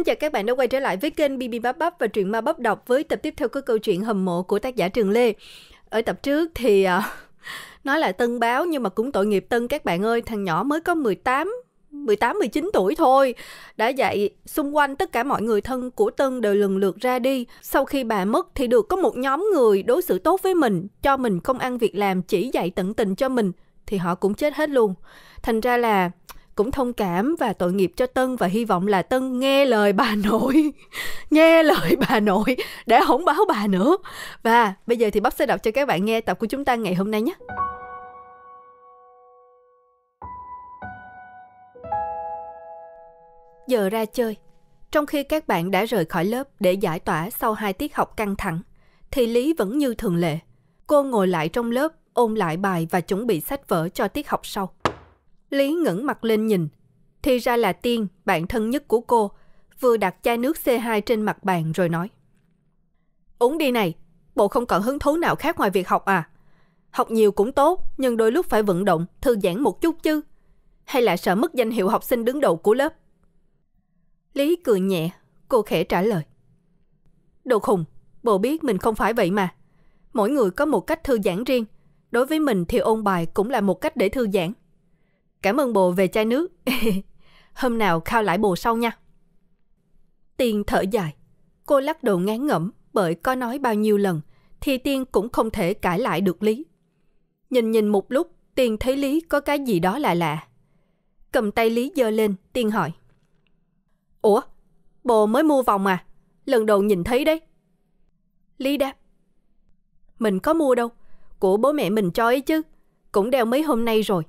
Xin chào các bạn đã quay trở lại với kênh BB Bắp Bắp và truyện ma bắp đọc với tập tiếp theo của câu chuyện hầm mộ của tác giả Trường Lê. Ở tập trước thì uh, nói là tân báo nhưng mà cũng tội nghiệp tân các bạn ơi, thằng nhỏ mới có 18 18 19 tuổi thôi. Đã dạy xung quanh tất cả mọi người thân của Tân đều lần lượt ra đi. Sau khi bà mất thì được có một nhóm người đối xử tốt với mình, cho mình công ăn việc làm, chỉ dạy tận tình cho mình thì họ cũng chết hết luôn. Thành ra là cũng thông cảm và tội nghiệp cho Tân và hy vọng là Tân nghe lời bà nội. nghe lời bà nội để không báo bà nữa. Và bây giờ thì Bắp sẽ đọc cho các bạn nghe tập của chúng ta ngày hôm nay nhé. Giờ ra chơi. Trong khi các bạn đã rời khỏi lớp để giải tỏa sau hai tiết học căng thẳng, thì Lý vẫn như thường lệ. Cô ngồi lại trong lớp, ôn lại bài và chuẩn bị sách vở cho tiết học sau. Lý ngẩng mặt lên nhìn. Thì ra là Tiên, bạn thân nhất của cô, vừa đặt chai nước C2 trên mặt bàn rồi nói. Uống đi này, bộ không còn hứng thú nào khác ngoài việc học à? Học nhiều cũng tốt, nhưng đôi lúc phải vận động, thư giãn một chút chứ. Hay là sợ mất danh hiệu học sinh đứng đầu của lớp? Lý cười nhẹ, cô khẽ trả lời. Đồ khùng, bộ biết mình không phải vậy mà. Mỗi người có một cách thư giãn riêng. Đối với mình thì ôn bài cũng là một cách để thư giãn. Cảm ơn bồ về chai nước. Hôm nào khao lại bồ sau nha. Tiên thở dài. Cô lắc đầu ngán ngẩm bởi có nói bao nhiêu lần thì Tiên cũng không thể cãi lại được Lý. Nhìn nhìn một lúc, Tiên thấy Lý có cái gì đó lạ lạ. Cầm tay Lý giơ lên, Tiên hỏi. Ủa, bồ mới mua vòng à? Lần đầu nhìn thấy đấy. Lý đáp. Mình có mua đâu, của bố mẹ mình cho ấy chứ. Cũng đeo mấy hôm nay rồi.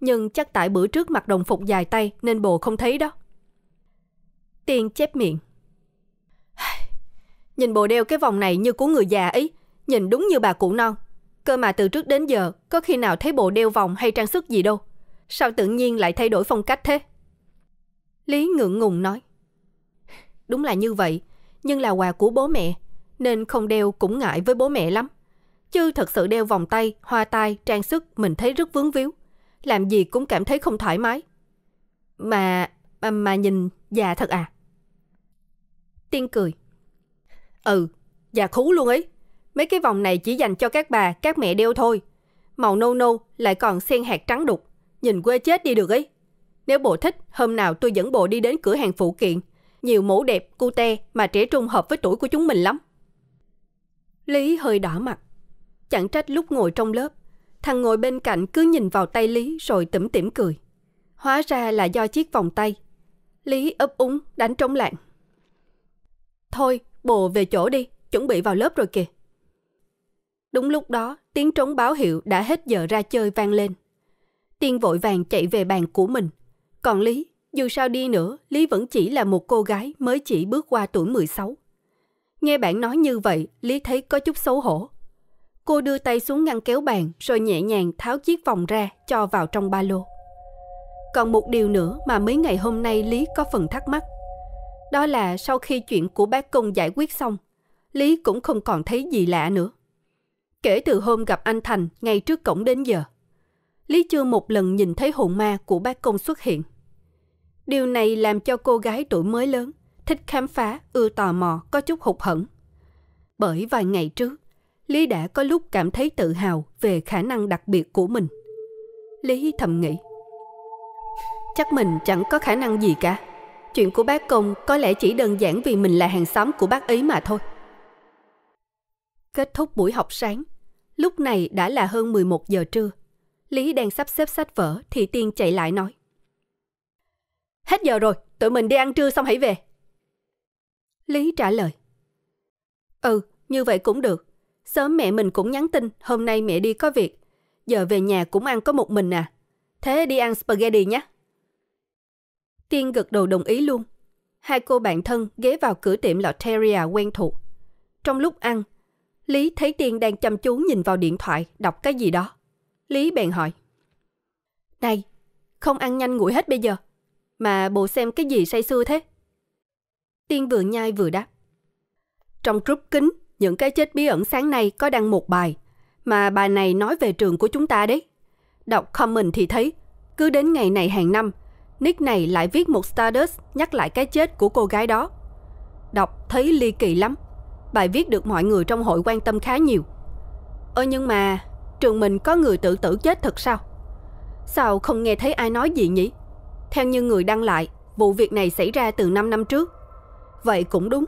Nhưng chắc tại bữa trước mặc đồng phục dài tay nên bồ không thấy đó. Tiên chép miệng. Nhìn bồ đeo cái vòng này như của người già ấy, nhìn đúng như bà cụ non. Cơ mà từ trước đến giờ, có khi nào thấy bộ đeo vòng hay trang sức gì đâu. Sao tự nhiên lại thay đổi phong cách thế? Lý ngượng ngùng nói. Đúng là như vậy, nhưng là quà của bố mẹ, nên không đeo cũng ngại với bố mẹ lắm. Chứ thật sự đeo vòng tay, hoa tai, trang sức mình thấy rất vướng víu. Làm gì cũng cảm thấy không thoải mái. Mà, mà, mà nhìn già thật à? Tiên cười. Ừ, già khú luôn ấy. Mấy cái vòng này chỉ dành cho các bà, các mẹ đeo thôi. Màu nâu nâu lại còn xen hạt trắng đục. Nhìn quê chết đi được ấy. Nếu bộ thích, hôm nào tôi dẫn bộ đi đến cửa hàng phụ kiện. Nhiều mẫu đẹp, cute mà trẻ trung hợp với tuổi của chúng mình lắm. Lý hơi đỏ mặt. Chẳng trách lúc ngồi trong lớp, thằng ngồi bên cạnh cứ nhìn vào tay Lý rồi tủm tỉm cười. Hóa ra là do chiếc vòng tay. Lý ấp úng, đánh trống lạng. Thôi, bồ về chỗ đi, chuẩn bị vào lớp rồi kìa. Đúng lúc đó, tiếng trống báo hiệu đã hết giờ ra chơi vang lên. Tiên vội vàng chạy về bàn của mình. Còn Lý, dù sao đi nữa, Lý vẫn chỉ là một cô gái mới chỉ bước qua tuổi 16. Nghe bạn nói như vậy, Lý thấy có chút xấu hổ. Cô đưa tay xuống ngăn kéo bàn rồi nhẹ nhàng tháo chiếc vòng ra cho vào trong ba lô. Còn một điều nữa mà mấy ngày hôm nay Lý có phần thắc mắc. Đó là sau khi chuyện của bác công giải quyết xong, Lý cũng không còn thấy gì lạ nữa. Kể từ hôm gặp anh Thành ngay trước cổng đến giờ, Lý chưa một lần nhìn thấy hồn ma của bác công xuất hiện. Điều này làm cho cô gái tuổi mới lớn, thích khám phá, ưa tò mò, có chút hụt hẫng. Bởi vài ngày trước, Lý đã có lúc cảm thấy tự hào về khả năng đặc biệt của mình. Lý thầm nghĩ. Chắc mình chẳng có khả năng gì cả. Chuyện của bác công có lẽ chỉ đơn giản vì mình là hàng xóm của bác ấy mà thôi. Kết thúc buổi học sáng, lúc này đã là hơn 11 giờ trưa. Lý đang sắp xếp sách vở thì Tiên chạy lại nói. Hết giờ rồi, tụi mình đi ăn trưa xong hãy về. Lý trả lời. Ừ, như vậy cũng được. Sớm mẹ mình cũng nhắn tin, hôm nay mẹ đi có việc. Giờ về nhà cũng ăn có một mình à. Thế đi ăn spaghetti nhé. Tiên gật đầu đồng ý luôn. Hai cô bạn thân ghé vào cửa tiệm Lotteria quen thuộc. Trong lúc ăn, Lý thấy Tiên đang chăm chú nhìn vào điện thoại, đọc cái gì đó. Lý bèn hỏi. Này, không ăn nhanh nguội hết bây giờ. Mà bộ xem cái gì say sưa thế? Tiên vừa nhai vừa đáp. Trong group kính, những cái chết bí ẩn sáng nay có đăng một bài. Mà bài này nói về trường của chúng ta đấy. Đọc comment thì thấy, cứ đến ngày này hàng năm, Nick này lại viết một status nhắc lại cái chết của cô gái đó. Đọc thấy ly kỳ lắm. Bài viết được mọi người trong hội quan tâm khá nhiều. Ơ nhưng mà trường mình có người tự tử chết thật sao? Sao không nghe thấy ai nói gì nhỉ? Theo như người đăng lại, vụ việc này xảy ra từ 5 năm trước. Vậy cũng đúng.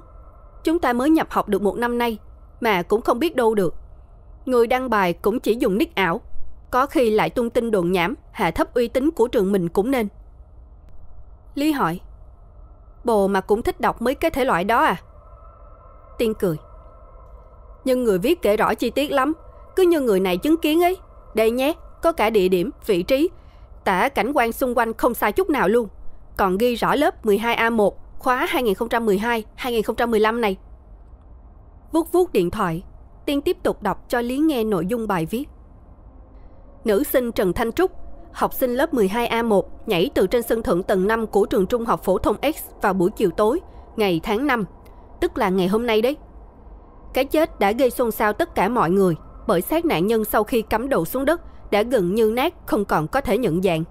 Chúng ta mới nhập học được một năm nay, mà cũng không biết đâu được. Người đăng bài cũng chỉ dùng nick ảo. Có khi lại tung tin đồn nhảm, hạ thấp uy tín của trường mình cũng nên. Lý hỏi, bồ mà cũng thích đọc mấy cái thể loại đó à? Tiên cười. Nhưng người viết kể rõ chi tiết lắm, cứ như người này chứng kiến ấy. Đây nhé, có cả địa điểm, vị trí, tả cảnh quan xung quanh không sai chút nào luôn. Còn ghi rõ lớp 12A1, khóa 2012-2015 này. Vuốt vuốt điện thoại, Tiên tiếp tục đọc cho Lý nghe nội dung bài viết. Nữ sinh Trần Thanh Trúc, học sinh lớp 12A1, nhảy từ trên sân thượng tầng 5 của trường trung học phổ thông X vào buổi chiều tối, ngày tháng 5, tức là ngày hôm nay đấy. Cái chết đã gây xôn xao tất cả mọi người, bởi xác nạn nhân sau khi cắm đầu xuống đất đã gần như nát không còn có thể nhận dạng.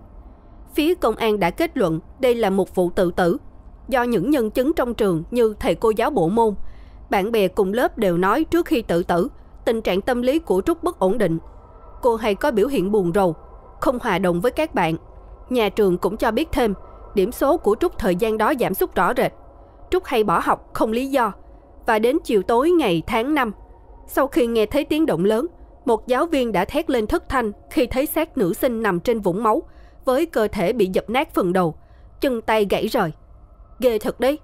Phía công an đã kết luận đây là một vụ tự tử do những nhân chứng trong trường như thầy cô giáo bộ môn, bạn bè cùng lớp đều nói trước khi tự tử, tình trạng tâm lý của Trúc bất ổn định. Cô hay có biểu hiện buồn rầu, không hòa đồng với các bạn. Nhà trường cũng cho biết thêm, điểm số của Trúc thời gian đó giảm sút rõ rệt. Trúc hay bỏ học không lý do. Và đến chiều tối ngày tháng 5, sau khi nghe thấy tiếng động lớn, một giáo viên đã thét lên thất thanh khi thấy xác nữ sinh nằm trên vũng máu, với cơ thể bị dập nát phần đầu, chân tay gãy rời. Ghê thật đấy.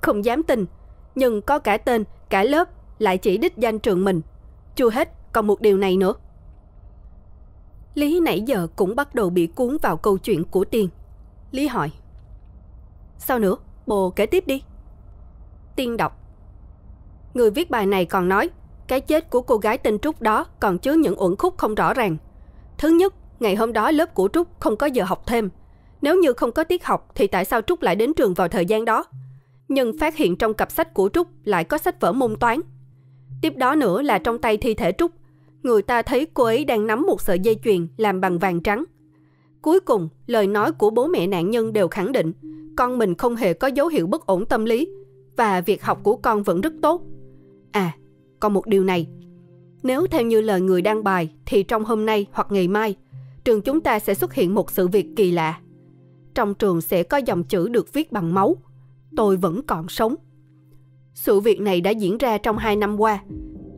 Không dám tin, nhưng có cả tên, cả lớp lại chỉ đích danh trường mình. Chưa hết, còn một điều này nữa. Lý nãy giờ cũng bắt đầu bị cuốn vào câu chuyện của Tiên. Lý hỏi. Sao nữa? Bồ kể tiếp đi. Tiên đọc. Người viết bài này còn nói, cái chết của cô gái tên Trúc đó còn chứa những uẩn khúc không rõ ràng. Thứ nhất, ngày hôm đó lớp của Trúc không có giờ học thêm. Nếu như không có tiết học thì tại sao Trúc lại đến trường vào thời gian đó? Nhưng phát hiện trong cặp sách của Trúc lại có sách vở môn toán. Tiếp đó nữa là trong tay thi thể Trúc, người ta thấy cô ấy đang nắm một sợi dây chuyền làm bằng vàng trắng. Cuối cùng, lời nói của bố mẹ nạn nhân đều khẳng định con mình không hề có dấu hiệu bất ổn tâm lý và việc học của con vẫn rất tốt. À, còn một điều này. Nếu theo như lời người đăng bài thì trong hôm nay hoặc ngày mai, trường chúng ta sẽ xuất hiện một sự việc kỳ lạ. Trong trường sẽ có dòng chữ được viết bằng máu. Tôi vẫn còn sống. Sự việc này đã diễn ra trong hai năm qua.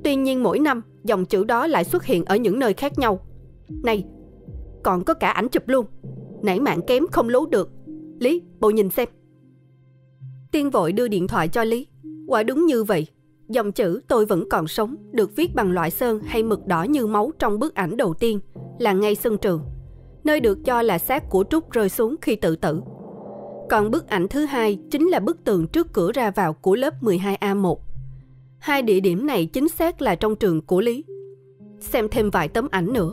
Tuy nhiên mỗi năm, dòng chữ đó lại xuất hiện ở những nơi khác nhau. Này, còn có cả ảnh chụp luôn. Nãy mạng kém không lố được. Lý, bộ nhìn xem. Tiên vội đưa điện thoại cho Lý. Quả đúng như vậy, Dòng chữ tôi vẫn còn sống được viết bằng loại sơn hay mực đỏ như máu trong bức ảnh đầu tiên là ngay sân trường, nơi được cho là xác của Trúc rơi xuống khi tự tử. Còn bức ảnh thứ hai chính là bức tường trước cửa ra vào của lớp 12A1. Hai địa điểm này chính xác là trong trường của Lý. Xem thêm vài tấm ảnh nữa.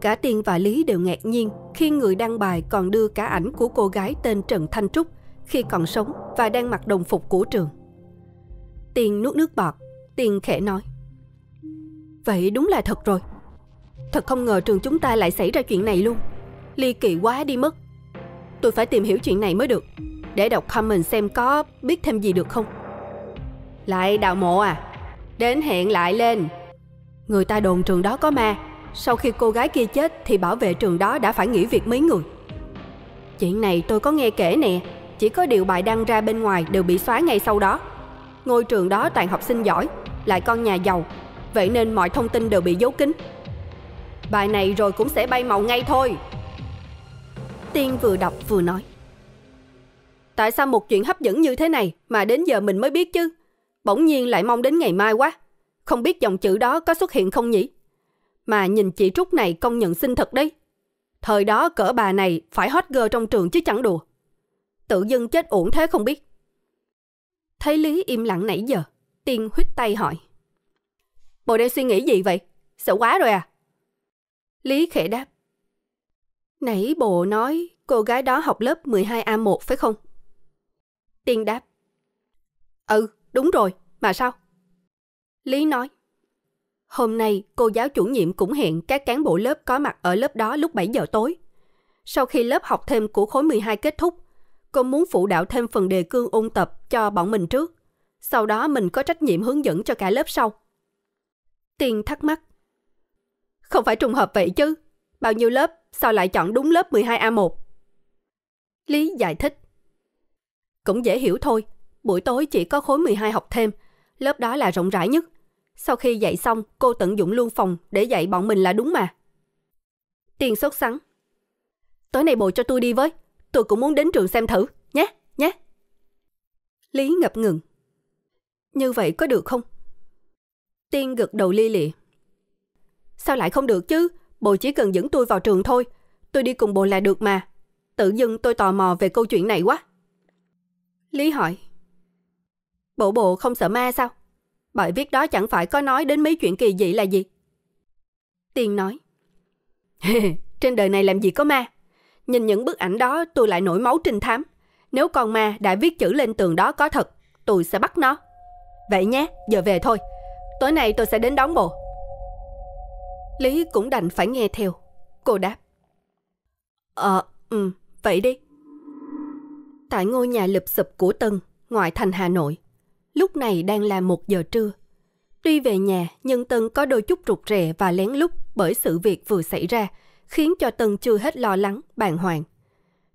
Cả Tiên và Lý đều ngạc nhiên khi người đăng bài còn đưa cả ảnh của cô gái tên Trần Thanh Trúc khi còn sống và đang mặc đồng phục của trường. Tiên nuốt nước bọt, Tiên khẽ nói, Vậy đúng là thật rồi Thật không ngờ trường chúng ta lại xảy ra chuyện này luôn Ly kỳ quá đi mất. Tôi phải tìm hiểu chuyện này mới được Để đọc comment xem có biết thêm gì được không. Lại đào mộ à? Đến hẹn lại lên. Người ta đồn trường đó có ma. Sau khi cô gái kia chết Thì bảo vệ trường đó đã phải nghỉ việc mấy người. Chuyện này tôi có nghe kể nè Chỉ có điều bài đăng ra bên ngoài đều bị xóa ngay sau đó. Ngôi trường đó toàn học sinh giỏi, lại con nhà giàu, vậy nên mọi thông tin đều bị giấu kín. Bài này rồi cũng sẽ bay màu ngay thôi. Tiên vừa đọc vừa nói. Tại sao một chuyện hấp dẫn như thế này mà đến giờ mình mới biết chứ? Bỗng nhiên lại mong đến ngày mai quá. Không biết dòng chữ đó có xuất hiện không nhỉ? Mà nhìn chị Trúc này công nhận xinh thật đấy. Thời đó cỡ bà này phải hot girl trong trường chứ chẳng đùa. Tự dưng chết ổn thế không biết. Thấy Lý im lặng nãy giờ, Tiên huyết tay hỏi. Bồ đang suy nghĩ gì vậy? Sợ quá rồi à? Lý khẽ đáp. Nãy bộ nói cô gái đó học lớp 12A1 phải không? Tiên đáp. Ừ, đúng rồi, mà sao? Lý nói. Hôm nay cô giáo chủ nhiệm cũng hẹn các cán bộ lớp có mặt ở lớp đó lúc 7 giờ tối. Sau khi lớp học thêm của khối 12 kết thúc, cô muốn phụ đạo thêm phần đề cương ôn tập cho bọn mình trước. Sau đó mình có trách nhiệm hướng dẫn cho cả lớp sau. Tiên thắc mắc. Không phải trùng hợp vậy chứ. Bao nhiêu lớp, sao lại chọn đúng lớp 12A1? Lý giải thích. Cũng dễ hiểu thôi. Buổi tối chỉ có khối 12 học thêm. Lớp đó là rộng rãi nhất. Sau khi dạy xong, cô tận dụng luôn phòng để dạy bọn mình là đúng mà. tiền sốt sắng. Tối nay bồi cho tôi đi với. Tôi cũng muốn đến trường xem thử, nhé, nhé. Lý ngập ngừng. Như vậy có được không? Tiên gật đầu li lịa. Sao lại không được chứ? Bộ chỉ cần dẫn tôi vào trường thôi. Tôi đi cùng bộ là được mà. Tự dưng tôi tò mò về câu chuyện này quá. Lý hỏi. Bộ bộ không sợ ma sao? Bài viết đó chẳng phải có nói đến mấy chuyện kỳ dị là gì? Tiên nói. Trên đời này làm gì có ma? Nhìn những bức ảnh đó tôi lại nổi máu trinh thám. Nếu con ma đã viết chữ lên tường đó có thật, tôi sẽ bắt nó. Vậy nhé, giờ về thôi. Tối nay tôi sẽ đến đón bộ. Lý cũng đành phải nghe theo. Cô đáp. Ờ, ừ, vậy đi. Tại ngôi nhà lụp sụp của Tân, ngoại thành Hà Nội, lúc này đang là một giờ trưa. Tuy về nhà, nhưng Tân có đôi chút rụt rè và lén lút bởi sự việc vừa xảy ra, khiến cho Tân chưa hết lo lắng, bàng hoàng.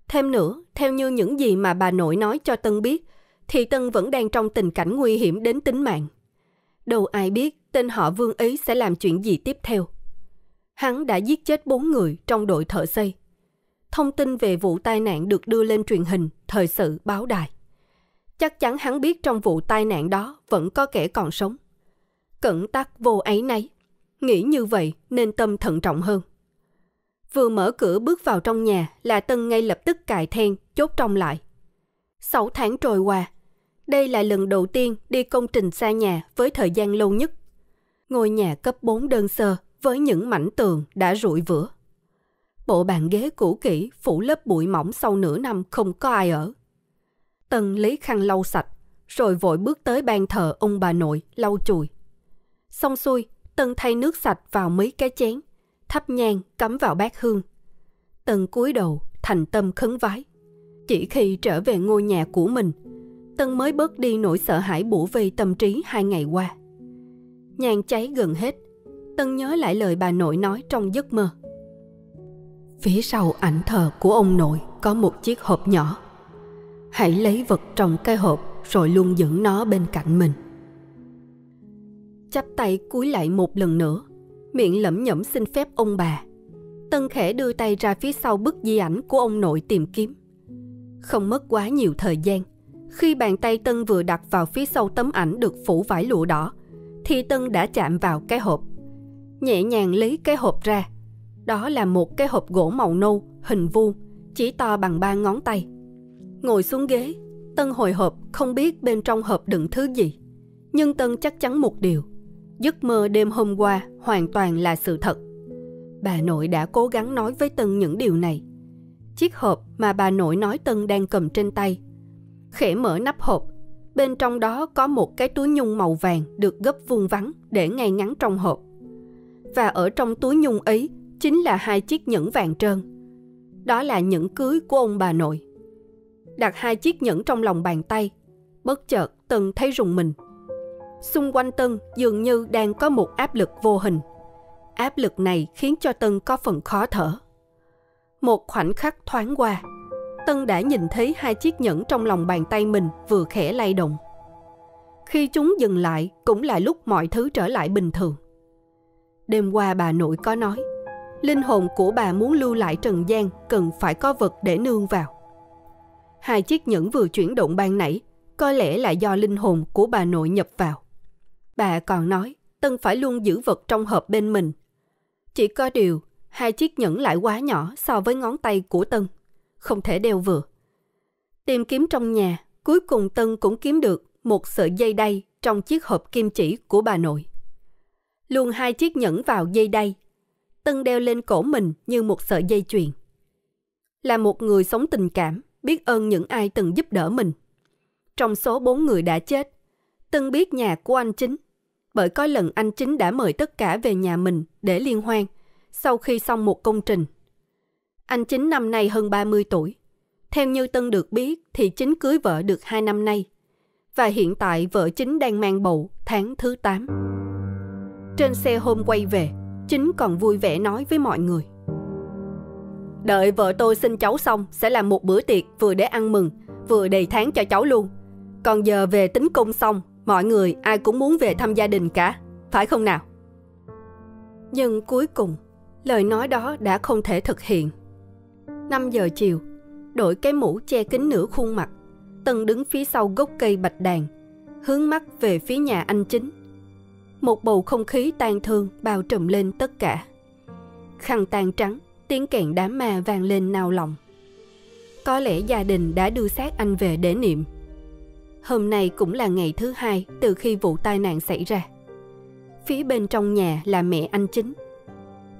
Thêm nữa, theo như những gì mà bà nội nói cho Tân biết, thì Tân vẫn đang trong tình cảnh nguy hiểm đến tính mạng. Đâu ai biết tên họ Vương ấy sẽ làm chuyện gì tiếp theo. Hắn đã giết chết bốn người trong đội thợ xây. Thông tin về vụ tai nạn được đưa lên truyền hình, thời sự, báo đài. Chắc chắn hắn biết trong vụ tai nạn đó vẫn có kẻ còn sống. Cẩn tắc vô ấy nấy. Nghĩ như vậy nên tâm thận trọng hơn. Vừa mở cửa bước vào trong nhà là Tân ngay lập tức cài then, chốt trong lại. Sáu tháng trôi qua, đây là lần đầu tiên đi công trình xa nhà với thời gian lâu nhất. Ngôi nhà cấp 4 đơn sơ với những mảnh tường đã rụi vữa. Bộ bàn ghế cũ kỹ phủ lớp bụi mỏng sau nửa năm không có ai ở. Tân lấy khăn lau sạch, rồi vội bước tới ban thờ ông bà nội lau chùi. Xong xuôi, Tân thay nước sạch vào mấy cái chén, thắp nhang cắm vào bát hương. Tân cúi đầu, thành tâm khấn vái. Chỉ khi trở về ngôi nhà của mình, Tân mới bớt đi nỗi sợ hãi bủa vây tâm trí hai ngày qua. Nhang cháy gần hết, Tân nhớ lại lời bà nội nói trong giấc mơ. Phía sau ảnh thờ của ông nội có một chiếc hộp nhỏ. Hãy lấy vật trong cái hộp rồi luôn giữ nó bên cạnh mình. Chắp tay cúi lại một lần nữa, miệng lẩm nhẩm xin phép ông bà. Tân khẽ đưa tay ra phía sau bức di ảnh của ông nội tìm kiếm. Không mất quá nhiều thời gian, khi bàn tay Tân vừa đặt vào phía sau tấm ảnh được phủ vải lụa đỏ, thì Tân đã chạm vào cái hộp. Nhẹ nhàng lấy cái hộp ra. Đó là một cái hộp gỗ màu nâu, hình vuông, chỉ to bằng ba ngón tay. Ngồi xuống ghế, Tân hồi hộp không biết bên trong hộp đựng thứ gì. Nhưng Tân chắc chắn một điều, giấc mơ đêm hôm qua hoàn toàn là sự thật. Bà nội đã cố gắng nói với Tân những điều này. Chiếc hộp mà bà nội nói Tân đang cầm trên tay. Khẽ mở nắp hộp, bên trong đó có một cái túi nhung màu vàng được gấp vuông vắn để ngay ngắn trong hộp. Và ở trong túi nhung ấy chính là hai chiếc nhẫn vàng trơn. Đó là nhẫn cưới của ông bà nội. Đặt hai chiếc nhẫn trong lòng bàn tay, bất chợt Tân thấy rùng mình. Xung quanh Tân dường như đang có một áp lực vô hình. Áp lực này khiến cho Tân có phần khó thở. Một khoảnh khắc thoáng qua, Tân đã nhìn thấy hai chiếc nhẫn trong lòng bàn tay mình vừa khẽ lay động. Khi chúng dừng lại cũng là lúc mọi thứ trở lại bình thường. Đêm qua bà nội có nói, linh hồn của bà muốn lưu lại trần gian cần phải có vật để nương vào. Hai chiếc nhẫn vừa chuyển động ban nãy có lẽ là do linh hồn của bà nội nhập vào. Bà còn nói Tân phải luôn giữ vật trong hộp bên mình. Chỉ có điều, hai chiếc nhẫn lại quá nhỏ so với ngón tay của Tân. Không thể đeo vừa. Tìm kiếm trong nhà, cuối cùng Tân cũng kiếm được một sợi dây đay trong chiếc hộp kim chỉ của bà nội. Luôn hai chiếc nhẫn vào dây đay. Tân đeo lên cổ mình như một sợi dây chuyền. Là một người sống tình cảm, biết ơn những ai từng giúp đỡ mình. Trong số bốn người đã chết, Tân biết nhà của anh Chính. Bởi có lần anh Chính đã mời tất cả về nhà mình để liên hoan sau khi xong một công trình. Anh Chính năm nay hơn 30 tuổi. Theo như Tân được biết thì Chính cưới vợ được 2 năm nay. Và hiện tại vợ Chính đang mang bầu tháng thứ 8. Trên xe hôm quay về, Chính còn vui vẻ nói với mọi người. Đợi vợ tôi sinh cháu xong sẽ làm một bữa tiệc vừa để ăn mừng, vừa đầy tháng cho cháu luôn. Còn giờ về tính công xong, mọi người ai cũng muốn về thăm gia đình cả, phải không nào? Nhưng cuối cùng, lời nói đó đã không thể thực hiện. 5 giờ chiều, đổi cái mũ che kín nửa khuôn mặt, Tân đứng phía sau gốc cây bạch đàn, hướng mắt về phía nhà anh chính. Một bầu không khí tan thương bao trùm lên tất cả. Khăn tan trắng, tiếng kèn đám ma vang lên nao lòng. Có lẽ gia đình đã đưa xác anh về để niệm. Hôm nay cũng là ngày thứ hai từ khi vụ tai nạn xảy ra. Phía bên trong nhà là mẹ anh chính.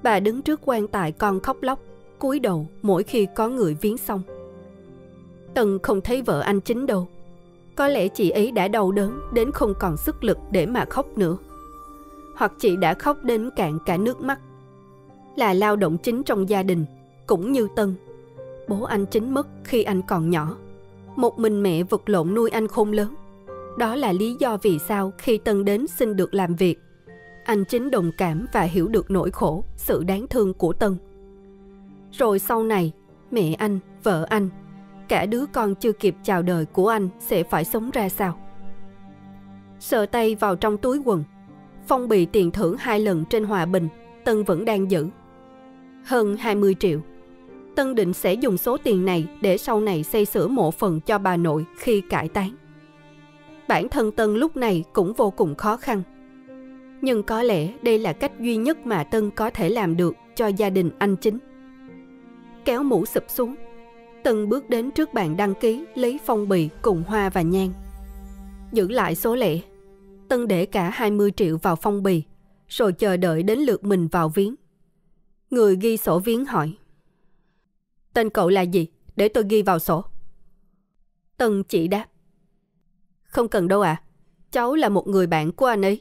Bà đứng trước quan tài con khóc lóc, cúi đầu mỗi khi có người viếng xong. Tần không thấy vợ anh chính đâu. Có lẽ chị ấy đã đau đớn đến không còn sức lực để mà khóc nữa. Hoặc chị đã khóc đến cạn cả nước mắt. Là lao động chính trong gia đình, cũng như Tân. Bố anh chính mất khi anh còn nhỏ. Một mình mẹ vật lộn nuôi anh khôn lớn. Đó là lý do vì sao khi Tân đến xin được làm việc, anh chính đồng cảm và hiểu được nỗi khổ, sự đáng thương của Tân. Rồi sau này, mẹ anh, vợ anh, cả đứa con chưa kịp chào đời của anh sẽ phải sống ra sao? sợ tay vào trong túi quần, phong bì tiền thưởng hai lần trên hòa bình, Tân vẫn đang giữ. Hơn 20 triệu. Tân định sẽ dùng số tiền này để sau này xây sửa mộ phần cho bà nội khi cải táng. Bản thân Tân lúc này cũng vô cùng khó khăn. Nhưng có lẽ đây là cách duy nhất mà Tân có thể làm được cho gia đình anh chính. Kéo mũ sụp xuống, Tân bước đến trước bàn đăng ký lấy phong bì cùng hoa và nhang. Giữ lại số lẻ, Tân để cả 20 triệu vào phong bì, rồi chờ đợi đến lượt mình vào viếng. Người ghi sổ viếng hỏi. Tên cậu là gì? Để tôi ghi vào sổ. Tân chỉ đáp. Không cần đâu ạ. À. Cháu là một người bạn của anh ấy.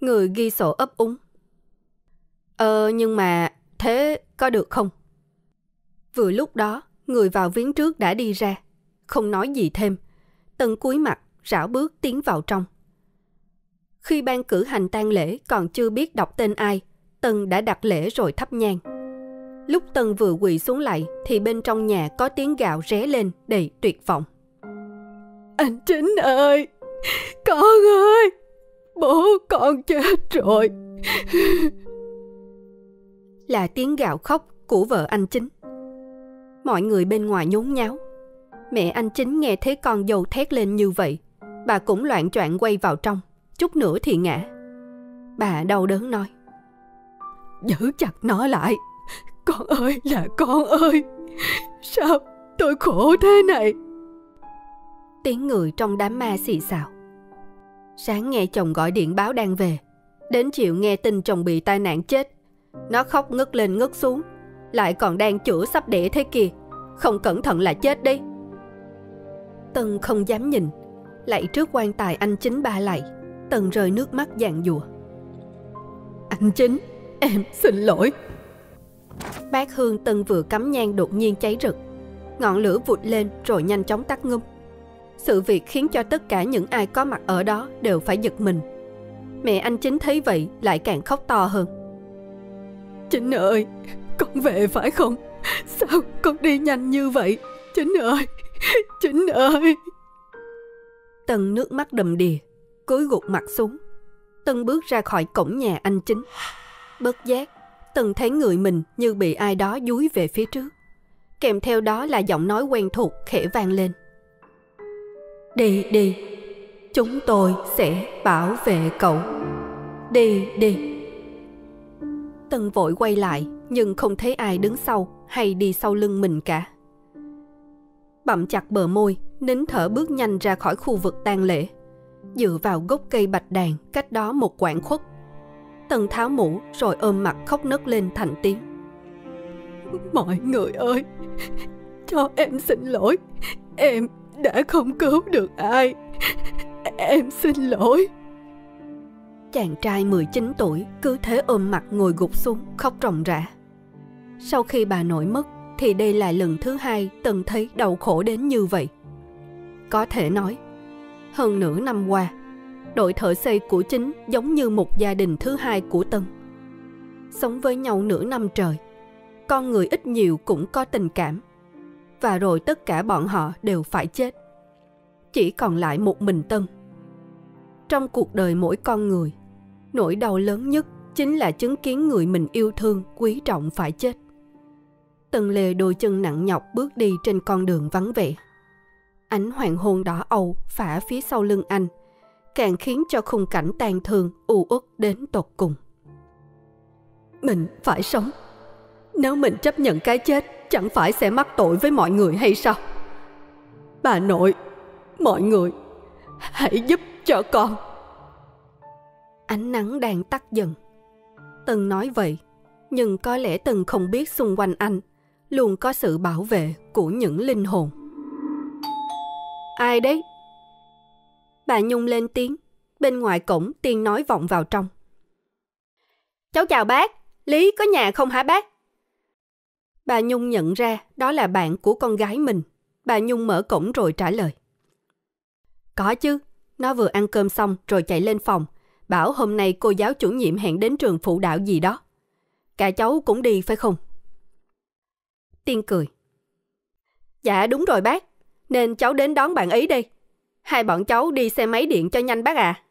Người ghi sổ ấp úng. Ờ, nhưng mà thế có được không? Vừa lúc đó, người vào viếng trước đã đi ra. Không nói gì thêm. Tân cúi mặt, rảo bước tiến vào trong. Khi ban cử hành tang lễ còn chưa biết đọc tên ai, Tân đã đặt lễ rồi thắp nhang. Lúc Tân vừa quỳ xuống lại thì bên trong nhà có tiếng gạo ré lên đầy tuyệt vọng. Anh Chính ơi! Con ơi! Bố con chết rồi! Là tiếng gạo khóc của vợ anh Chính. Mọi người bên ngoài nhốn nháo. Mẹ anh Chính nghe thấy con dâu thét lên như vậy. Bà cũng loạn choạng quay vào trong. Chút nữa thì ngã. Bà đau đớn nói. Giữ chặt nó lại. Con ơi, là con ơi. Sao tôi khổ thế này? Tiếng người trong đám ma xì xào. Sáng nghe chồng gọi điện báo đang về. Đến chiều nghe tin chồng bị tai nạn chết. Nó khóc ngất lên ngất xuống. Lại còn đang chữa sắp đẻ thế kìa. Không cẩn thận là chết đi. Tân không dám nhìn. Lạy trước quan tài anh chính ba lạy. Tần rơi nước mắt dạng dùa. Anh chính, em xin lỗi. Bát hương Tân vừa cắm nhang đột nhiên cháy rực. Ngọn lửa vụt lên rồi nhanh chóng tắt ngâm Sự việc khiến cho tất cả những ai có mặt ở đó đều phải giật mình. Mẹ anh chính thấy vậy lại càng khóc to hơn. Chính ơi, con về phải không? Sao con đi nhanh như vậy? Chính ơi, Chính ơi. Tần nước mắt đầm đìa, cúi gục mặt xuống. Tân bước ra khỏi cổng nhà anh chính. Bất giác, Tân thấy người mình như bị ai đó dúi về phía trước. Kèm theo đó là giọng nói quen thuộc khẽ vang lên. Đi đi, chúng tôi sẽ bảo vệ cậu. Đi đi. Tân vội quay lại nhưng không thấy ai đứng sau hay đi sau lưng mình cả. Bậm chặt bờ môi, nín thở bước nhanh ra khỏi khu vực tang lễ. Dựa vào gốc cây bạch đàn cách đó một quãng khuất. Tân tháo mũ rồi ôm mặt khóc nấc lên thành tiếng. Mọi người ơi, cho em xin lỗi. Em đã không cứu được ai. Em xin lỗi. Chàng trai 19 tuổi cứ thế ôm mặt ngồi gục xuống khóc ròng rã. Sau khi bà nội mất, thì đây là lần thứ hai Tân thấy đau khổ đến như vậy. Có thể nói, hơn nửa năm qua, đội thợ xây của chính giống như một gia đình thứ hai của Tân. Sống với nhau nửa năm trời, con người ít nhiều cũng có tình cảm. Và rồi tất cả bọn họ đều phải chết. Chỉ còn lại một mình Tân. Trong cuộc đời mỗi con người, nỗi đau lớn nhất chính là chứng kiến người mình yêu thương, quý trọng phải chết. Tân Lê đôi chân nặng nhọc bước đi trên con đường vắng vẻ. Ánh hoàng hôn đỏ âu phả phía sau lưng anh, càng khiến cho khung cảnh tàn thương u uất đến tột cùng. Mình phải sống. Nếu mình chấp nhận cái chết, chẳng phải sẽ mắc tội với mọi người hay sao? Bà nội, mọi người, hãy giúp cho con. Ánh nắng đang tắt dần. Từng nói vậy, nhưng có lẽ từng không biết xung quanh anh luôn có sự bảo vệ của những linh hồn. Ai đấy? Bà Nhung lên tiếng, bên ngoài cổng tiên nói vọng vào trong. Cháu chào bác, Lý có nhà không hả bác? Bà Nhung nhận ra đó là bạn của con gái mình. Bà Nhung mở cổng rồi trả lời. Có chứ, nó vừa ăn cơm xong rồi chạy lên phòng. Bảo hôm nay cô giáo chủ nhiệm hẹn đến trường phụ đạo gì đó. Cả cháu cũng đi phải không? Tiên cười. Dạ đúng rồi bác, nên cháu đến đón bạn ấy đây. Hai bọn cháu đi xe máy điện cho nhanh bác à.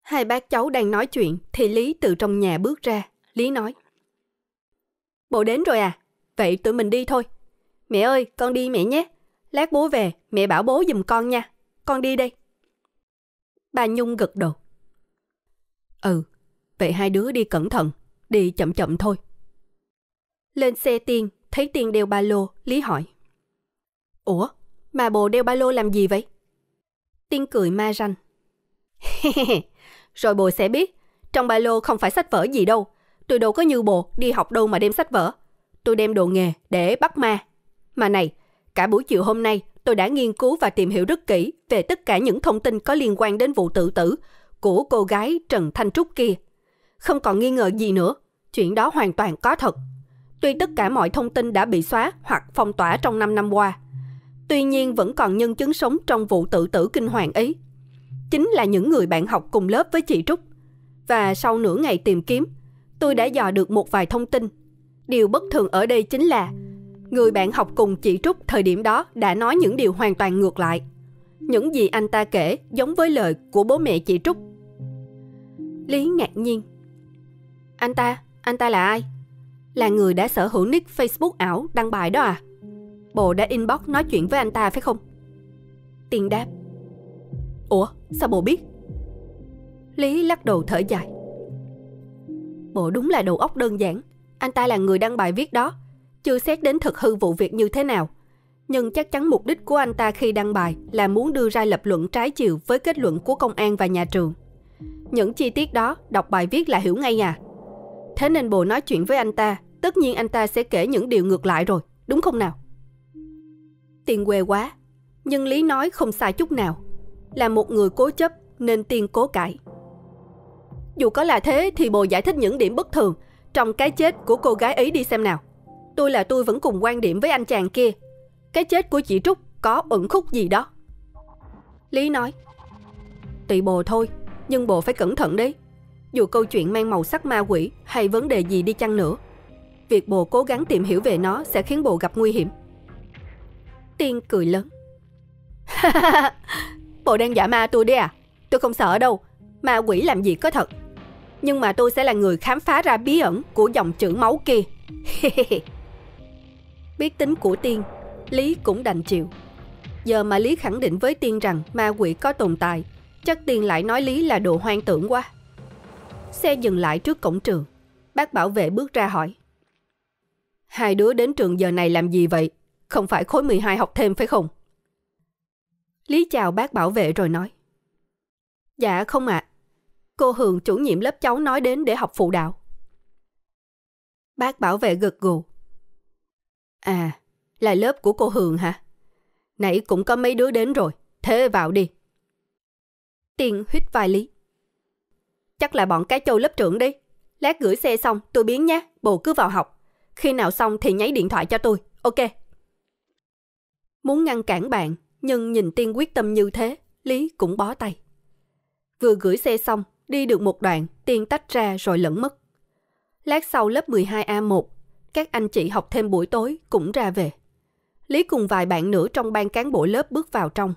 Hai bác cháu đang nói chuyện thì Lý từ trong nhà bước ra. Lý nói. Bộ đến rồi à? Vậy tụi mình đi thôi. Mẹ ơi, con đi mẹ nhé. Lát bố về, mẹ bảo bố giùm con nha. Con đi đây. Bà Nhung gật đầu. Ừ, vậy hai đứa đi cẩn thận, đi chậm chậm thôi. Lên xe Tiên, thấy Tiên đeo ba lô, Lý hỏi. Ủa, mà bồ đeo ba lô làm gì vậy? Tiên cười ma ranh. Rồi bồ sẽ biết, trong ba lô không phải sách vở gì đâu. Tôi đâu có như bồ đi học đâu mà đem sách vở. Tôi đem đồ nghề để bắt ma. Mà này, cả buổi chiều hôm nay tôi đã nghiên cứu và tìm hiểu rất kỹ về tất cả những thông tin có liên quan đến vụ tự tử của cô gái Trần Thanh Trúc kia. Không còn nghi ngờ gì nữa, chuyện đó hoàn toàn có thật. Tuy tất cả mọi thông tin đã bị xóa hoặc phong tỏa trong 5 năm qua, tuy nhiên vẫn còn nhân chứng sống trong vụ tự tử kinh hoàng ấy. Chính là những người bạn học cùng lớp với chị Trúc. Và sau nửa ngày tìm kiếm, tôi đã dò được một vài thông tin. Điều bất thường ở đây chính là người bạn học cùng chị Trúc thời điểm đó đã nói những điều hoàn toàn ngược lại. Những gì anh ta kể giống với lời của bố mẹ chị Trúc. Lý ngạc nhiên. Anh ta, anh ta là ai? Là người đã sở hữu nick Facebook ảo đăng bài đó à? Bộ đã inbox nói chuyện với anh ta phải không? Tiền đáp. Ủa, sao bộ biết? Lý lắc đầu thở dài. Bộ đúng là đầu óc đơn giản. Anh ta là người đăng bài viết đó. Chưa xét đến thực hư vụ việc như thế nào. Nhưng chắc chắn mục đích của anh ta khi đăng bài là muốn đưa ra lập luận trái chiều với kết luận của công an và nhà trường. Những chi tiết đó đọc bài viết là hiểu ngay à. Thế nên bộ nói chuyện với anh ta, tất nhiên anh ta sẽ kể những điều ngược lại rồi, đúng không nào? Tiền quê quá, nhưng Lý nói không sai chút nào. Là một người cố chấp nên Tiên cố cãi. Dù có là thế thì bồ giải thích những điểm bất thường trong cái chết của cô gái ấy đi xem nào. Tôi là tôi vẫn cùng quan điểm với anh chàng kia. Cái chết của chị Trúc có ẩn khúc gì đó. Lý nói. Tùy bồ thôi, nhưng bồ phải cẩn thận đấy. Dù câu chuyện mang màu sắc ma quỷ hay vấn đề gì đi chăng nữa, việc bồ cố gắng tìm hiểu về nó sẽ khiến bồ gặp nguy hiểm. Tiên cười lớn. bộ đang giả ma tôi đi à? Tôi không sợ đâu, ma quỷ làm gì có thật. Nhưng mà tôi sẽ là người khám phá ra bí ẩn của dòng chữ máu kia. Biết tính của Tiên, Lý cũng đành chịu. Giờ mà Lý khẳng định với Tiên rằng ma quỷ có tồn tại, chắc Tiên lại nói Lý là đồ hoang tưởng quá. Xe dừng lại trước cổng trường. Bác bảo vệ bước ra hỏi. Hai đứa đến trường giờ này làm gì vậy? Không phải khối 12 học thêm phải không? Lý chào bác bảo vệ rồi nói. Dạ không ạ. Cô Hường chủ nhiệm lớp cháu nói đến để học phụ đạo. Bác bảo vệ gật gù. À, là lớp của cô Hường hả? Nãy cũng có mấy đứa đến rồi, thế vào đi. Tiền huyết vai Lý. Chắc là bọn cái châu lớp trưởng đi. Lát gửi xe xong tôi biến nhé, bồ cứ vào học. Khi nào xong thì nháy điện thoại cho tôi, ok? Muốn ngăn cản bạn, nhưng nhìn Tiên quyết tâm như thế, Lý cũng bó tay. Vừa gửi xe xong, đi được một đoạn, Tiên tách ra rồi lẫn mất. Lát sau lớp 12A1, các anh chị học thêm buổi tối cũng ra về. Lý cùng vài bạn nữa trong ban cán bộ lớp bước vào trong.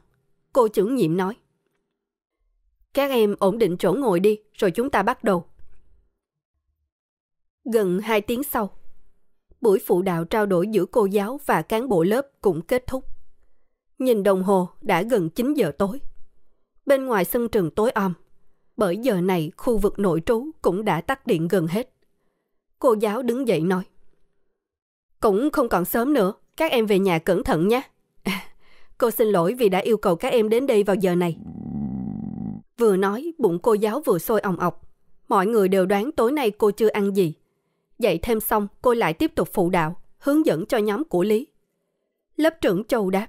Cô trưởng nhiệm nói. Các em ổn định chỗ ngồi đi, rồi chúng ta bắt đầu. Gần 2 tiếng sau, buổi phụ đạo trao đổi giữa cô giáo và cán bộ lớp cũng kết thúc. Nhìn đồng hồ đã gần 9 giờ tối. Bên ngoài sân trường tối om, bởi giờ này khu vực nội trú cũng đã tắt điện gần hết. Cô giáo đứng dậy nói. Cũng không còn sớm nữa, các em về nhà cẩn thận nhé. cô xin lỗi vì đã yêu cầu các em đến đây vào giờ này. Vừa nói, bụng cô giáo vừa sôi òng ọc. Mọi người đều đoán tối nay cô chưa ăn gì. Dạy thêm xong, cô lại tiếp tục phụ đạo, hướng dẫn cho nhóm của Lý. Lớp trưởng Châu đáp.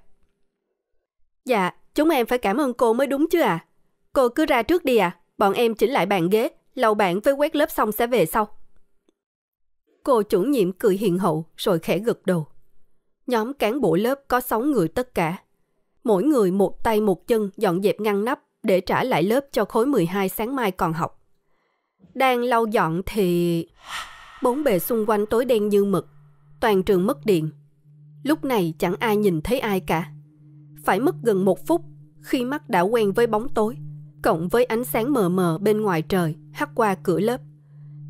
Dạ, chúng em phải cảm ơn cô mới đúng chứ à. Cô cứ ra trước đi à, bọn em chỉnh lại bàn ghế, lầu bạn với quét lớp xong sẽ về sau. Cô chủ nhiệm cười hiền hậu rồi khẽ gật đầu. Nhóm cán bộ lớp có 6 người tất cả. Mỗi người một tay một chân dọn dẹp ngăn nắp để trả lại lớp cho khối 12 sáng mai còn học. Đang lau dọn thì... Bốn bề xung quanh tối đen như mực, toàn trường mất điện. Lúc này chẳng ai nhìn thấy ai cả. Phải mất gần một phút khi mắt đã quen với bóng tối, cộng với ánh sáng mờ mờ bên ngoài trời hắt qua cửa lớp.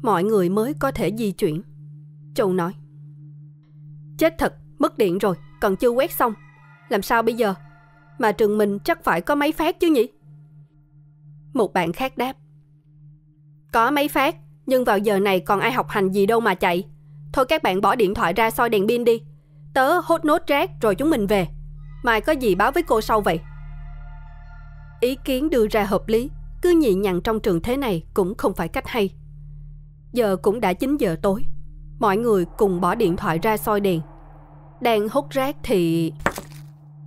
Mọi người mới có thể di chuyển. Châu nói. Chết thật, mất điện rồi, còn chưa quét xong. Làm sao bây giờ? Mà trường mình chắc phải có máy phát chứ nhỉ? Một bạn khác đáp. Có máy phát, nhưng vào giờ này còn ai học hành gì đâu mà chạy. Thôi các bạn bỏ điện thoại ra soi đèn pin đi. Tớ hốt nốt rác rồi chúng mình về. Mai có gì báo với cô sau vậy? Ý kiến đưa ra hợp lý, cứ nhị nhằn trong trường thế này cũng không phải cách hay. Giờ cũng đã 9 giờ tối. Mọi người cùng bỏ điện thoại ra soi đèn. Đang hút rác thì...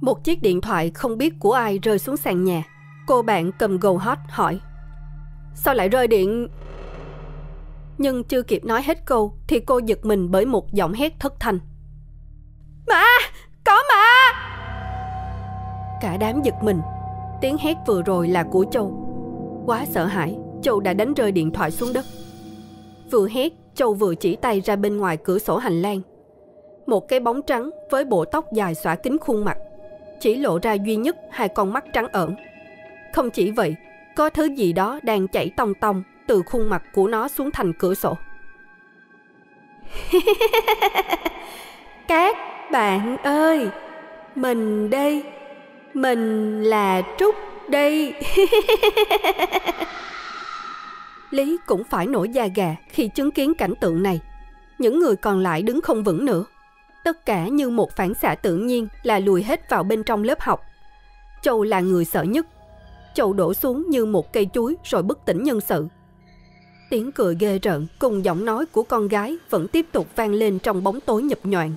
Một chiếc điện thoại không biết của ai rơi xuống sàn nhà. Cô bạn cầm gầu hot hỏi. Sao lại rơi điện... Nhưng chưa kịp nói hết câu thì cô giật mình bởi một giọng hét thất thanh. Mà! Có mà! Cả đám giật mình. Tiếng hét vừa rồi là của Châu. Quá sợ hãi, Châu đã đánh rơi điện thoại xuống đất. Vừa hét, Châu vừa chỉ tay ra bên ngoài cửa sổ hành lang. Một cái bóng trắng với bộ tóc dài xõa kín khuôn mặt, chỉ lộ ra duy nhất hai con mắt trắng ẩn. Không chỉ vậy, có thứ gì đó đang chảy tong tong từ khuôn mặt của nó xuống thành cửa sổ. Các bạn ơi, mình đây, mình là Trúc đây. Lý cũng phải nổi da gà khi chứng kiến cảnh tượng này. Những người còn lại đứng không vững nữa. Tất cả như một phản xạ tự nhiên là lùi hết vào bên trong lớp học. Châu là người sợ nhất. Châu đổ xuống như một cây chuối rồi bất tỉnh nhân sự. Tiếng cười ghê rợn cùng giọng nói của con gái vẫn tiếp tục vang lên trong bóng tối nhập nhoạn.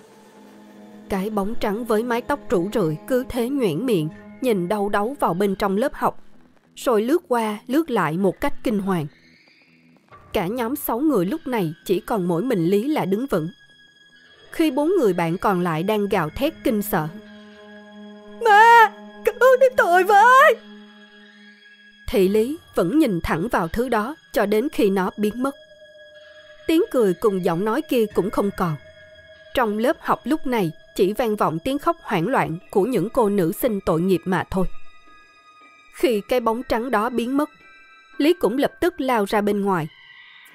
Cái bóng trắng với mái tóc rủ rượi cứ thế nhuyễn miệng, nhìn đau đáu vào bên trong lớp học, rồi lướt qua lướt lại một cách kinh hoàng. Cả nhóm sáu người lúc này chỉ còn mỗi mình Lý là đứng vững. Khi bốn người bạn còn lại đang gào thét kinh sợ. Má, cứu tôi với! Thị Lý vẫn nhìn thẳng vào thứ đó cho đến khi nó biến mất. Tiếng cười cùng giọng nói kia cũng không còn. Trong lớp học lúc này chỉ vang vọng tiếng khóc hoảng loạn của những cô nữ sinh tội nghiệp mà thôi. Khi cái bóng trắng đó biến mất, Lý cũng lập tức lao ra bên ngoài.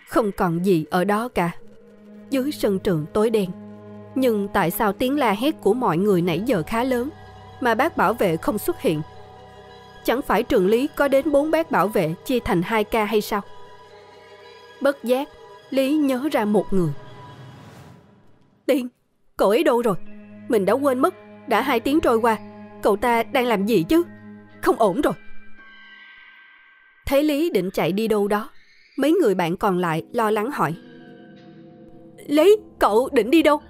Không còn gì ở đó cả. Dưới sân trường tối đen. Nhưng tại sao tiếng la hét của mọi người nãy giờ khá lớn mà bác bảo vệ không xuất hiện? Chẳng phải trường Lý có đến bốn bác bảo vệ chia thành hai ca hay sao? Bất giác, Lý nhớ ra một người. Tiên, cậu ấy đâu rồi? Mình đã quên mất, đã hai tiếng trôi qua. Cậu ta đang làm gì chứ? Không ổn rồi. Thấy Lý định chạy đi đâu đó, mấy người bạn còn lại lo lắng hỏi. Lý, cậu định đi đâu?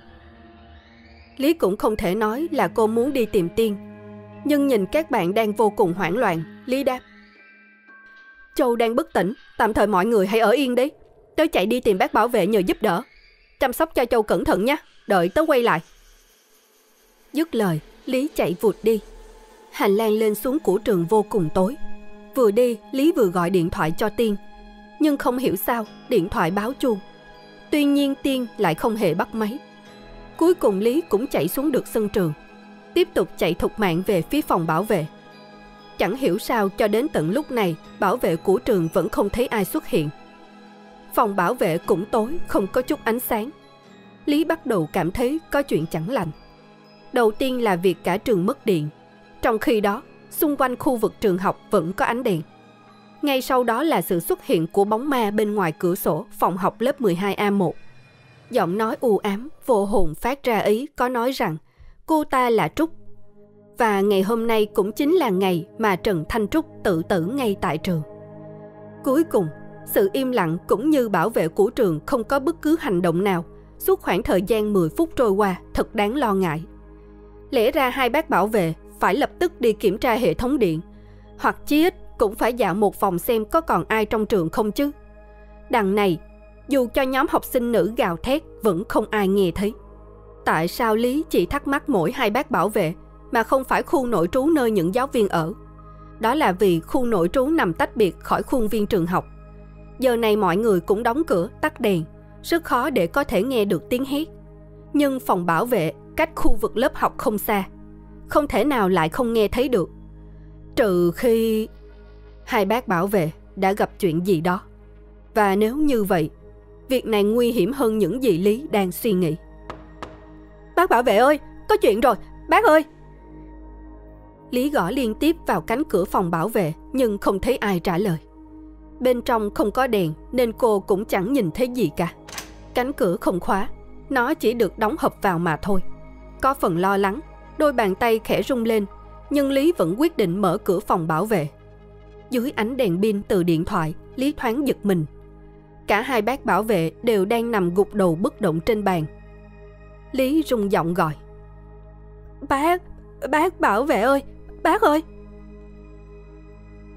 Lý cũng không thể nói là cô muốn đi tìm Tiên nhưng nhìn các bạn đang vô cùng hoảng loạn, Lý đáp. Châu đang bất tỉnh, tạm thời mọi người hãy ở yên đấy. Tớ chạy đi tìm bác bảo vệ nhờ giúp đỡ. chăm sóc cho Châu cẩn thận nha, đợi tớ quay lại. Dứt lời, Lý chạy vụt đi. Hành lang lên xuống của trường vô cùng tối. Vừa đi, Lý vừa gọi điện thoại cho Tiên. Nhưng không hiểu sao, điện thoại báo chuông. Tuy nhiên Tiên lại không hề bắt máy. Cuối cùng Lý cũng chạy xuống được sân trường. Tiếp tục chạy thục mạng về phía phòng bảo vệ. Chẳng hiểu sao cho đến tận lúc này, bảo vệ của trường vẫn không thấy ai xuất hiện. Phòng bảo vệ cũng tối, không có chút ánh sáng. Lý bắt đầu cảm thấy có chuyện chẳng lành. Đầu tiên là việc cả trường mất điện. Trong khi đó, xung quanh khu vực trường học vẫn có ánh đèn. Ngay sau đó là sự xuất hiện của bóng ma bên ngoài cửa sổ phòng học lớp 12A1. Giọng nói u ám, vô hồn phát ra ý có nói rằng cô ta là Trúc. Và ngày hôm nay cũng chính là ngày mà Trần Thanh Trúc tự tử ngay tại trường. Cuối cùng, sự im lặng cũng như bảo vệ của trường không có bất cứ hành động nào suốt khoảng thời gian 10 phút trôi qua thật đáng lo ngại. Lẽ ra hai bác bảo vệ phải lập tức đi kiểm tra hệ thống điện, hoặc chí ít cũng phải dạo một vòng xem có còn ai trong trường không chứ. Đằng này, dù cho nhóm học sinh nữ gào thét vẫn không ai nghe thấy. Tại sao Lý chỉ thắc mắc mỗi hai bác bảo vệ mà không phải khu nội trú nơi những giáo viên ở? Đó là vì khu nội trú nằm tách biệt khỏi khuôn viên trường học. Giờ này mọi người cũng đóng cửa, tắt đèn, rất khó để có thể nghe được tiếng hét. Nhưng phòng bảo vệ cách khu vực lớp học không xa, không thể nào lại không nghe thấy được. Trừ khi hai bác bảo vệ đã gặp chuyện gì đó. Và nếu như vậy, việc này nguy hiểm hơn những gì Lý đang suy nghĩ. Bác bảo vệ ơi, có chuyện rồi, bác ơi! Lý gõ liên tiếp vào cánh cửa phòng bảo vệ nhưng không thấy ai trả lời. Bên trong không có đèn nên cô cũng chẳng nhìn thấy gì cả. Cánh cửa không khóa, nó chỉ được đóng hộp vào mà thôi. Có phần lo lắng, đôi bàn tay khẽ rung lên, nhưng Lý vẫn quyết định mở cửa phòng bảo vệ. Dưới ánh đèn pin từ điện thoại, Lý thoáng giật mình. Cả hai bác bảo vệ đều đang nằm gục đầu bất động trên bàn. Lý rung giọng gọi. Bác, bác bảo vệ ơi, bác ơi.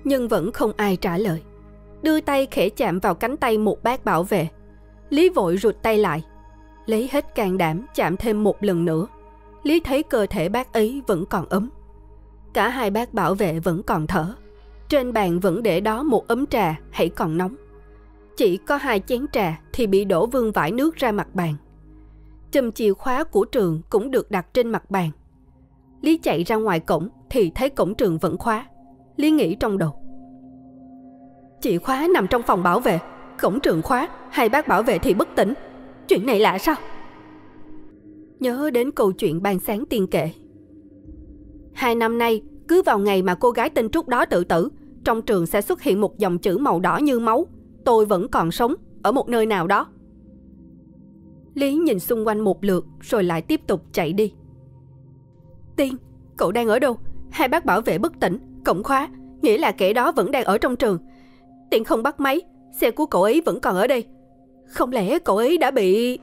Nhưng vẫn không ai trả lời. Đưa tay khẽ chạm vào cánh tay một bác bảo vệ. Lý vội rụt tay lại. Lấy hết can đảm chạm thêm một lần nữa. Lý thấy cơ thể bác ấy vẫn còn ấm. Cả hai bác bảo vệ vẫn còn thở. Trên bàn vẫn để đó một ấm trà hãy còn nóng. Chỉ có hai chén trà thì bị đổ vương vải nước ra mặt bàn. Chùm chìa khóa của trường cũng được đặt trên mặt bàn. Lý chạy ra ngoài cổng thì thấy cổng trường vẫn khóa. Lý nghĩ trong đầu. Chìa khóa nằm trong phòng bảo vệ, cổng trường khóa, hai bác bảo vệ thì bất tỉnh. Chuyện này lạ sao? Nhớ đến câu chuyện ban sáng tiên kệ Hai năm nay, cứ vào ngày mà cô gái tên Trúc đó tự tử, trong trường sẽ xuất hiện một dòng chữ màu đỏ như máu. Tôi vẫn còn sống, ở một nơi nào đó. Lý nhìn xung quanh một lượt rồi lại tiếp tục chạy đi. Tiên, cậu đang ở đâu? Hai bác bảo vệ bất tỉnh, cổng khóa, nghĩa là kẻ đó vẫn đang ở trong trường. Tiện không bắt máy, xe của cậu ấy vẫn còn ở đây. Không lẽ cậu ấy đã bị...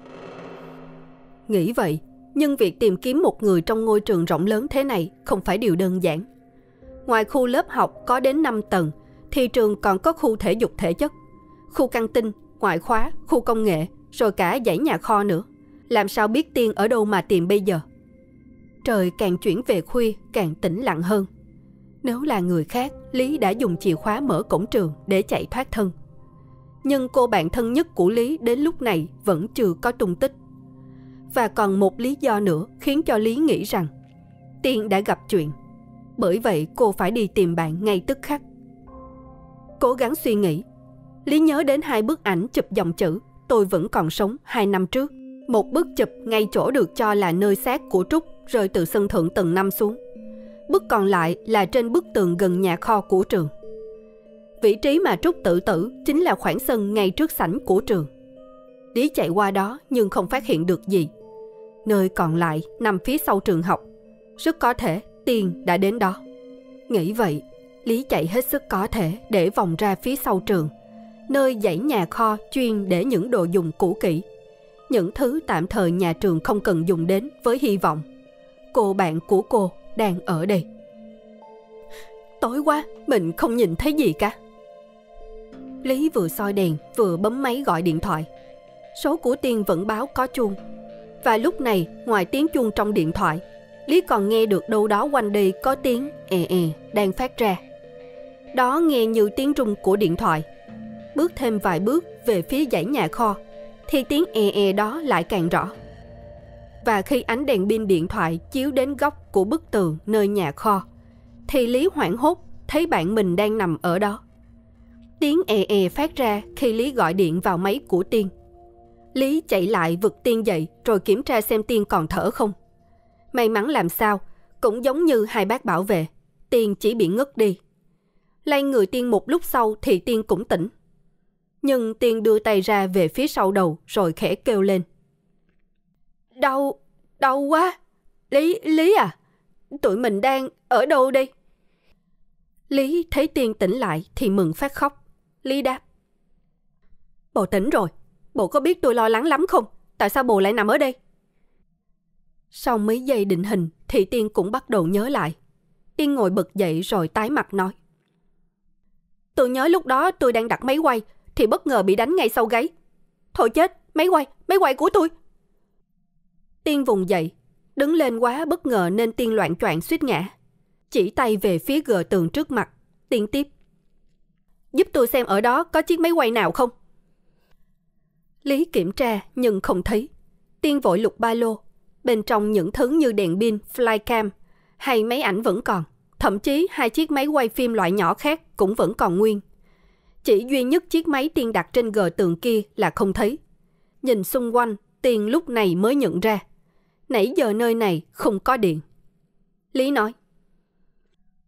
Nghĩ vậy, nhưng việc tìm kiếm một người trong ngôi trường rộng lớn thế này không phải điều đơn giản. Ngoài khu lớp học có đến 5 tầng, thì trường còn có khu thể dục thể chất, khu căng tin, ngoại khóa, khu công nghệ, rồi cả dãy nhà kho nữa. Làm sao biết Tiên ở đâu mà tìm bây giờ? Trời càng chuyển về khuya càng tĩnh lặng hơn. Nếu là người khác, Lý đã dùng chìa khóa mở cổng trường để chạy thoát thân. Nhưng cô bạn thân nhất của Lý đến lúc này vẫn chưa có tung tích. Và còn một lý do nữa khiến cho Lý nghĩ rằng Tiên đã gặp chuyện. Bởi vậy cô phải đi tìm bạn ngay tức khắc. Cố gắng suy nghĩ. Lý nhớ đến hai bức ảnh chụp dòng chữ Tôi vẫn còn sống hai năm trước. Một bức chụp ngay chỗ được cho là nơi xác của Trúc rơi từ sân thượng tầng năm xuống. Bức còn lại là trên bức tường gần nhà kho của trường. Vị trí mà Trúc tự tử chính là khoảng sân ngay trước sảnh của trường. Lý chạy qua đó nhưng không phát hiện được gì. Nơi còn lại nằm phía sau trường học. Rất có thể Tiên đã đến đó. Nghĩ vậy, Lý chạy hết sức có thể để vòng ra phía sau trường, nơi dãy nhà kho chuyên để những đồ dùng cũ kỹ. Những thứ tạm thời nhà trường không cần dùng đến với hy vọng. Cô bạn của cô đang ở đây. Tối quá, mình không nhìn thấy gì cả. Lý vừa soi đèn, vừa bấm máy gọi điện thoại. Số của Tiên vẫn báo có chuông. Và lúc này, ngoài tiếng chuông trong điện thoại, Lý còn nghe được đâu đó quanh đây có tiếng e e đang phát ra. Đó nghe như tiếng rung của điện thoại. Bước thêm vài bước về phía dãy nhà kho, thì tiếng e e đó lại càng rõ. Và khi ánh đèn pin điện thoại chiếu đến góc của bức tường nơi nhà kho, thì Lý hoảng hốt thấy bạn mình đang nằm ở đó. Tiếng e e phát ra khi Lý gọi điện vào máy của Tiên. Lý chạy lại vực Tiên dậy rồi kiểm tra xem Tiên còn thở không. May mắn làm sao, cũng giống như hai bác bảo vệ, Tiên chỉ bị ngất đi. Lay người Tiên một lúc sau thì Tiên cũng tỉnh. Nhưng Tiên đưa tay ra về phía sau đầu rồi khẽ kêu lên. Đau, đau quá. Lý, Lý à, tụi mình đang ở đâu đây? Lý thấy Tiên tỉnh lại thì mừng phát khóc. Lý đáp. Bộ tỉnh rồi, bộ có biết tôi lo lắng lắm không? Tại sao bộ lại nằm ở đây? Sau mấy giây định hình thì Tiên cũng bắt đầu nhớ lại. Tiên ngồi bật dậy rồi tái mặt nói. Tôi nhớ lúc đó tôi đang đặt máy quay thì bất ngờ bị đánh ngay sau gáy. Thôi chết, máy quay, máy quay của tôi. Tiên vùng dậy, đứng lên quá bất ngờ nên Tiên loạn choạng suýt ngã. Chỉ tay về phía gờ tường trước mặt, Tiên tiếp. Giúp tôi xem ở đó có chiếc máy quay nào không? Lý kiểm tra nhưng không thấy. Tiên vội lục ba lô. Bên trong những thứ như đèn pin, flycam hay máy ảnh vẫn còn. Thậm chí hai chiếc máy quay phim loại nhỏ khác cũng vẫn còn nguyên. Chỉ duy nhất chiếc máy Tiên đặt trên gờ tường kia là không thấy. Nhìn xung quanh, Tiên lúc này mới nhận ra. Nãy giờ nơi này không có điện. Lý nói.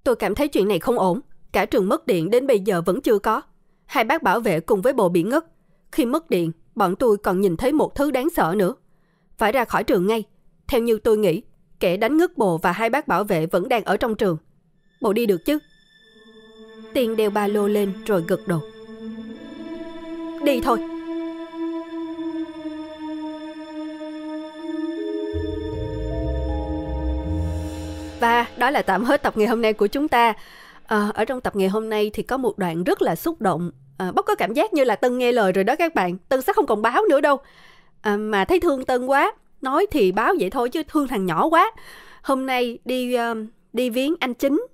Tôi cảm thấy chuyện này không ổn. Cả trường mất điện đến bây giờ vẫn chưa có. Hai bác bảo vệ cùng với bộ bị ngất. Khi mất điện, bọn tôi còn nhìn thấy một thứ đáng sợ nữa. Phải ra khỏi trường ngay. Theo như tôi nghĩ, kẻ đánh ngất bộ và hai bác bảo vệ vẫn đang ở trong trường. Bộ đi được chứ? Tiên đeo ba lô lên rồi gật đầu. Đi thôi. Và đó là tạm hết tập ngày hôm nay của chúng ta. À, ở trong tập ngày hôm nay thì có một đoạn rất là xúc động. Ờ, à, bóc có cảm giác như là Tân nghe lời rồi đó các bạn. Tân sẽ không còn báo nữa đâu. À, mà thấy thương Tân quá. Nói thì báo vậy thôi chứ thương thằng nhỏ quá. Hôm nay đi uh, đi viếng anh chính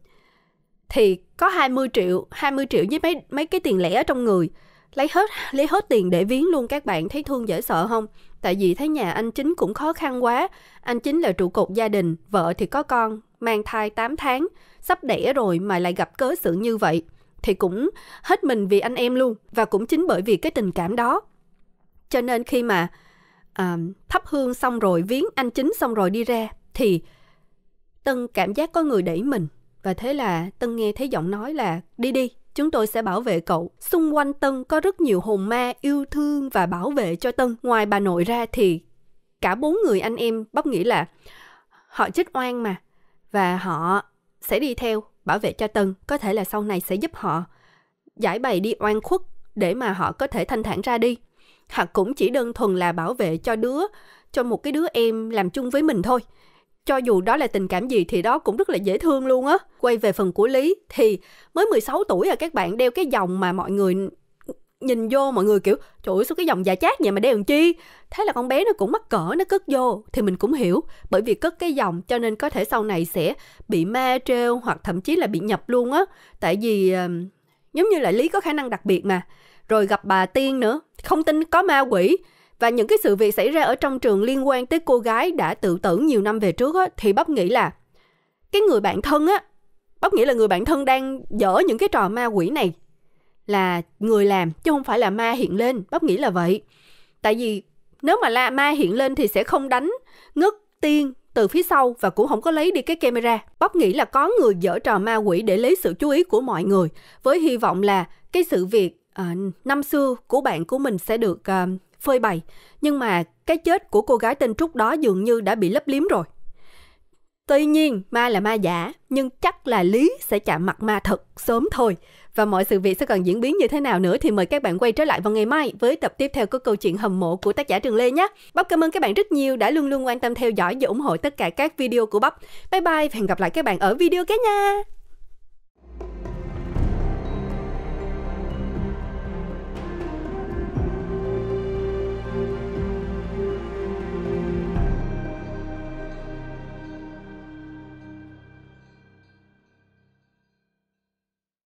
thì có 20 triệu, 20 triệu với mấy mấy cái tiền lẻ ở trong người. Lấy hết lấy hết tiền để viếng luôn các bạn thấy thương dễ sợ không? Tại vì thấy nhà anh chính cũng khó khăn quá. Anh chính là trụ cột gia đình, vợ thì có con, mang thai 8 tháng, sắp đẻ rồi mà lại gặp cớ sự như vậy. Thì cũng hết mình vì anh em luôn. Và cũng chính bởi vì cái tình cảm đó. Cho nên khi mà à, thắp hương xong rồi, viếng anh chính xong rồi đi ra, thì Tân cảm giác có người đẩy mình và thế là Tân nghe thấy giọng nói là đi đi, chúng tôi sẽ bảo vệ cậu. Xung quanh Tân có rất nhiều hồn ma yêu thương và bảo vệ cho Tân. Ngoài bà nội ra thì cả bốn người anh em bóc nghĩ là họ chết oan mà. Và họ sẽ đi theo bảo vệ cho Tân. Có thể là sau này sẽ giúp họ giải bày đi oan khuất để mà họ có thể thanh thản ra đi. Hoặc cũng chỉ đơn thuần là bảo vệ cho đứa, cho một cái đứa em làm chung với mình thôi cho dù đó là tình cảm gì thì đó cũng rất là dễ thương luôn á. Quay về phần của Lý thì mới 16 tuổi à các bạn đeo cái dòng mà mọi người nhìn vô, mọi người kiểu, trời ơi, sao cái dòng già chát vậy mà đeo làm chi? Thế là con bé nó cũng mắc cỡ, nó cất vô, thì mình cũng hiểu. Bởi vì cất cái dòng cho nên có thể sau này sẽ bị ma trêu hoặc thậm chí là bị nhập luôn á. Tại vì giống như là lý có khả năng đặc biệt mà. Rồi gặp bà tiên nữa, không tin có ma quỷ và những cái sự việc xảy ra ở trong trường liên quan tới cô gái đã tự tử nhiều năm về trước á, thì bắp nghĩ là cái người bạn thân á, bắp nghĩ là người bạn thân đang dở những cái trò ma quỷ này là người làm chứ không phải là ma hiện lên. Bắp nghĩ là vậy. Tại vì nếu mà là ma hiện lên thì sẽ không đánh ngất tiên từ phía sau và cũng không có lấy đi cái camera. Bắp nghĩ là có người dở trò ma quỷ để lấy sự chú ý của mọi người với hy vọng là cái sự việc uh, năm xưa của bạn của mình sẽ được uh, phơi bày. Nhưng mà cái chết của cô gái tên Trúc đó dường như đã bị lấp liếm rồi. Tuy nhiên, ma là ma giả, nhưng chắc là Lý sẽ chạm mặt ma thật sớm thôi. Và mọi sự việc sẽ còn diễn biến như thế nào nữa thì mời các bạn quay trở lại vào ngày mai với tập tiếp theo của câu chuyện hầm mộ của tác giả Trường Lê nhé. Bắp cảm ơn các bạn rất nhiều đã luôn luôn quan tâm theo dõi và ủng hộ tất cả các video của Bắp. Bye bye và hẹn gặp lại các bạn ở video kế nha.